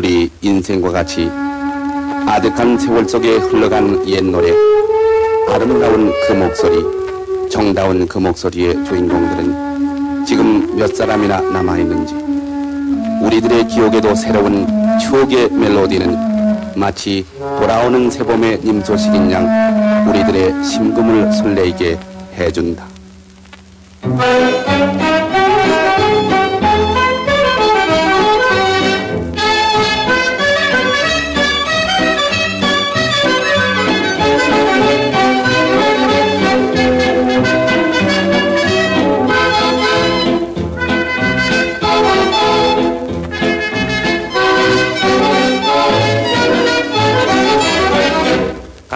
우리 인생과 같이 아득한 세월 속에 흘러간 옛 노래 아름다운 그 목소리 정다운 그 목소리의 주인공들은 지금 몇 사람이나 남아있는지 우리들의 기억에도 새로운 추억의 멜로디는 마치 돌아오는 새봄의 님소식인 양 우리들의 심금을 설레게 해준다.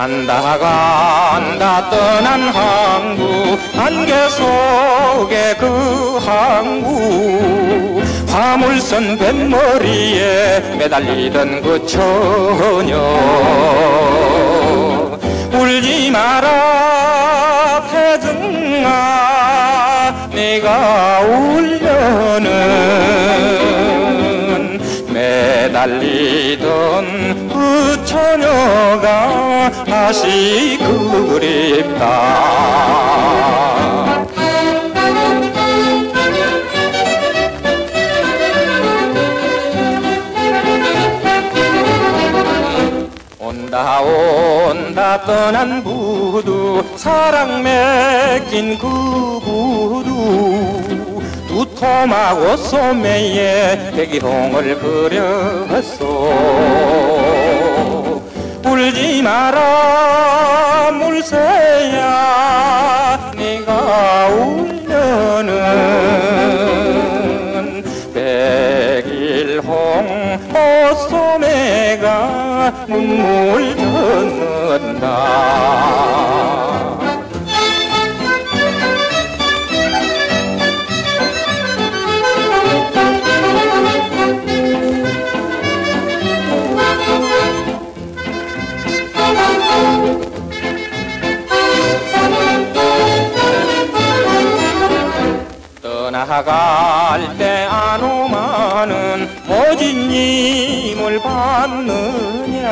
간다 간다 떠난 항구. 안개 속의 그 항구. 화물선 뱃머리에 매달리던 그 처녀. 울지 마라 태등아. 내가 매달리던 그 처녀가 다시 그립다. 온다 온다 떠난 부두 사랑 맺긴 그 부두 두톰하고 소매에 백이홍을 그렸소. 울지 마라 물새야 네가 울면은 백일홍 꽃소매가 눈물 떠나갈 때 안 오마는 모진님을 받느냐.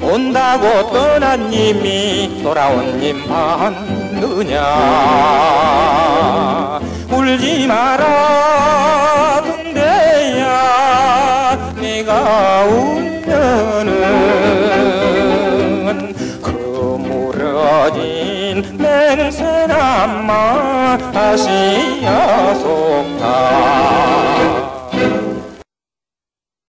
온다고 떠난 님이 돌아온 님 받느냐. 울지 마라 맹세란 말 다시 약속하